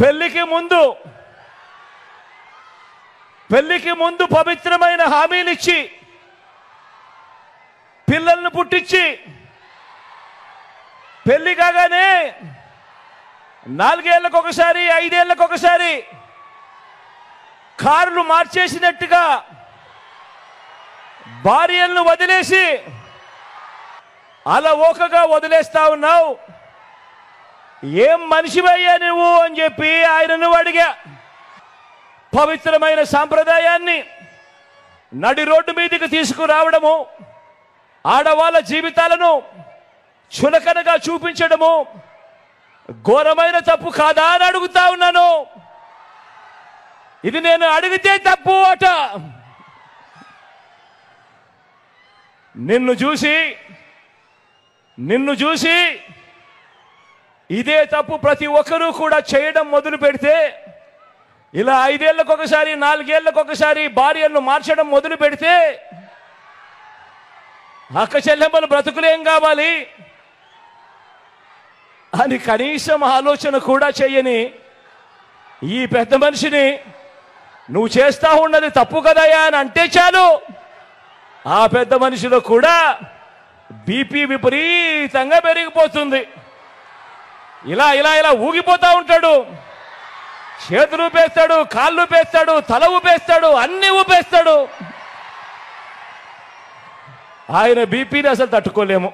పెళ్ళికి ముందు పెళ్ళికి ముందు పవిత్రమైన హామీలిచ్చి పిల్లల్ని పుట్టించి పెళ్ళి కాగానే నాలుగేళ్ళకు ఒకసారి ఐదేళ్ళకు ఒకసారి కార్లు మార్చేసినట్టుగా భార్యలను వదిలేసి అలా ఓకగా వదిలేస్తా ఉన్నావు. ఏం మనిషివయ్యా నువ్వు అని చెప్పి ఆయనను అడిగా. పవిత్రమైన సాంప్రదాయాన్ని నడి రోడ్డు మీదకి తీసుకురావడము ఆడవాళ్ళ జీవితాలను చులకనగా చూపించడము ఘోరమైన తప్పు కాదా అని అడుగుతా ఉన్నాను. ఇది నేను అడిగితే తప్పు అట. నిన్ను చూసి నిన్ను చూసి ఇదే తప్పు ప్రతి ఒక్కరూ కూడా చేయడం మొదలు పెడితే ఇలా ఐదేళ్ళకు ఒకసారి నాలుగేళ్ళకు ఒకసారి భార్యలను మార్చడం మొదలు పెడితే అక్క చెల్లెమ్మలు బ్రతుకులేం కావాలి? అని కనీసం ఆలోచన కూడా చేయని ఈ పెద్ద మనిషిని నువ్వు చేస్తా ఉన్నది తప్పు కదయా అని అంటే చాలు. ఆ పెద్ద మనిషిలో కూడా బీపీ విపరీతంగా పెరిగిపోతుంది. ఇలా ఇలా ఇలా ఊగిపోతా ఉంటాడు. చేతులు ఊపేస్తాడు కాళ్ళు ఊపేస్తాడు తల ఊపేస్తాడు అన్ని ఊపేస్తాడు. ఆయన బీపీని అసలు తట్టుకోలేము.